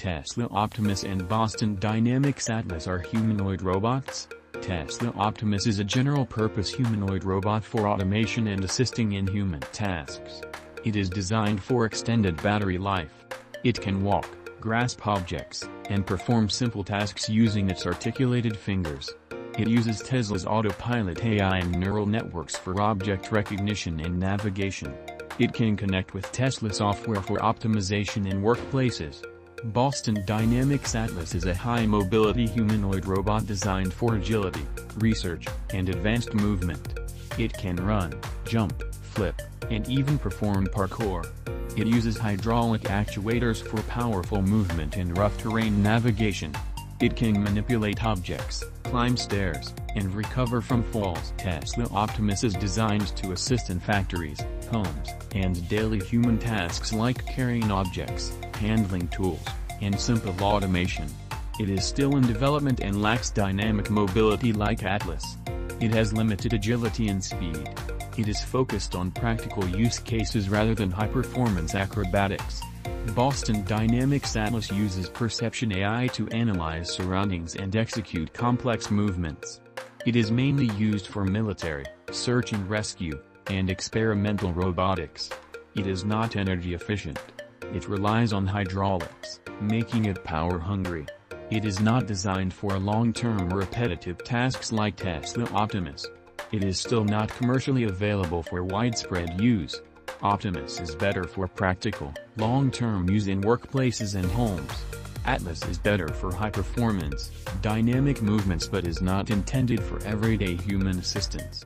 Tesla Optimus and Boston Dynamics Atlas are humanoid robots. Tesla Optimus is a general-purpose humanoid robot for automation and assisting in human tasks. It is designed for extended battery life. It can walk, grasp objects, and perform simple tasks using its articulated fingers. It uses Tesla's autopilot AI and neural networks for object recognition and navigation. It can connect with Tesla software for optimization in workplaces. Boston Dynamics Atlas is a high-mobility humanoid robot designed for agility, research, and advanced movement. It can run, jump, flip, and even perform parkour. It uses hydraulic actuators for powerful movement and rough terrain navigation. It can manipulate objects, climb stairs, and recover from falls. Tesla Optimus is designed to assist in factories, homes, and daily human tasks like carrying objects, handling tools, and simple automation. It is still in development and lacks dynamic mobility like Atlas. It has limited agility and speed. It is focused on practical use cases rather than high-performance acrobatics. Boston Dynamics Atlas uses perception AI to analyze surroundings and execute complex movements. It is mainly used for military, search and rescue, and experimental robotics. It is not energy efficient. It relies on hydraulics, making it power-hungry. It is not designed for long-term repetitive tasks like Tesla Optimus. It is still not commercially available for widespread use. Optimus is better for practical, long-term use in workplaces and homes. Atlas is better for high-performance, dynamic movements but is not intended for everyday human assistance.